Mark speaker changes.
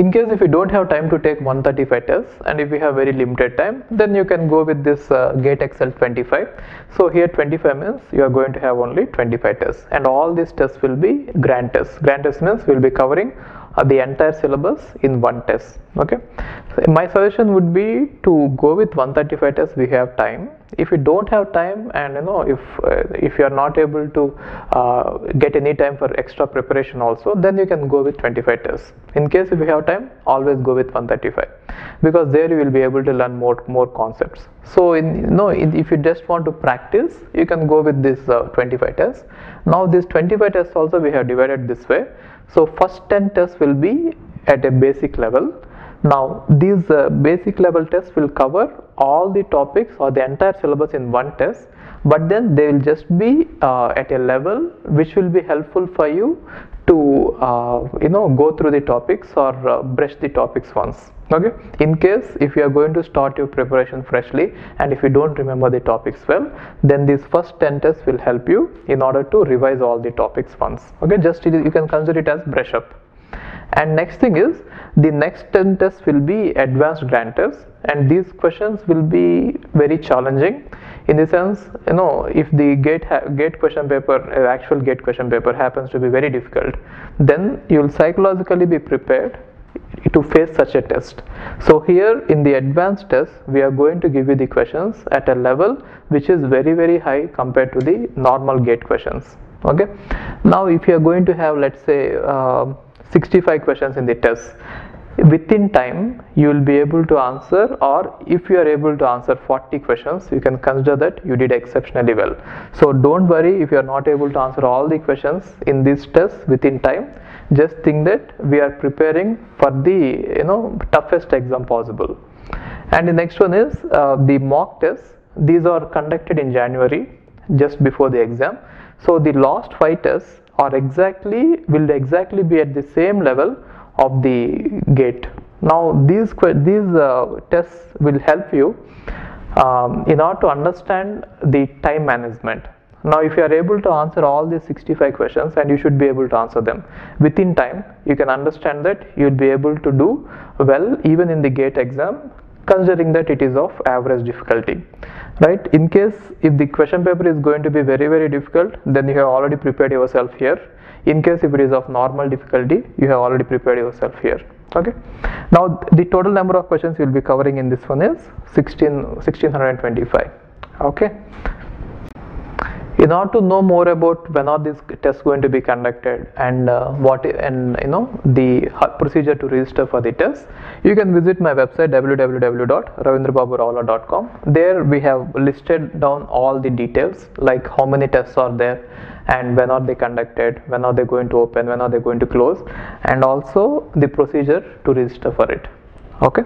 Speaker 1: in case if you don't have time to take 135 tests and if you have very limited time then you can go with this uh, gate excel 25 so here 25 means you are going to have only 25 tests and all these tests will be grand tests. Grand tests means will be covering uh, the entire syllabus in one test okay? So my suggestion would be to go with 135 tests we have time. If you don't have time and you know if uh, if you are not able to uh, get any time for extra preparation also then you can go with 25 tests in case if you have time always go with 135 because there you will be able to learn more more concepts. So in you know if you just want to practice you can go with this uh, 25 tests. Now this 25 tests also we have divided this way. So first 10 tests will be at a basic level. Now these uh, basic level tests will cover all the topics or the entire syllabus in one test but then they will just be uh, at a level which will be helpful for you to uh, you know go through the topics or uh, brush the topics once. Okay? In case if you are going to start your preparation freshly and if you don't remember the topics well then these first 10 tests will help you in order to revise all the topics once. Okay? Just you can consider it as brush up. And next thing is the next 10 tests will be advanced grand tests and these questions will be very challenging in the sense you know if the gate gate question paper uh, actual gate question paper happens to be very difficult then you will psychologically be prepared to face such a test. So here in the advanced test we are going to give you the questions at a level which is very very high compared to the normal gate questions. Okay? Now if you are going to have let's say uh, 65 questions in the test within time you will be able to answer or if you are able to answer 40 questions you can consider that you did exceptionally well. So don't worry if you are not able to answer all the questions in this test within time. Just think that we are preparing for the you know toughest exam possible. And the next one is uh, the mock tests these are conducted in january just before the exam. So the last five tests are exactly will exactly be at the same level of the gate. Now these these uh, tests will help you um, in order to understand the time management. Now if you are able to answer all these 65 questions and you should be able to answer them. Within time you can understand that you will be able to do well even in the gate exam considering that it is of average difficulty. Right? In case if the question paper is going to be very very difficult then you have already prepared yourself here in case if it is of normal difficulty you have already prepared yourself here. Okay? Now the total number of questions we will be covering in this one is 16 1625 okay in order to know more about when are these tests going to be conducted and uh, what and you know the procedure to register for the test you can visit my website www.ravindrababuravula.com there we have listed down all the details like how many tests are there and when are they conducted when are they going to open when are they going to close and also the procedure to register for it. Okay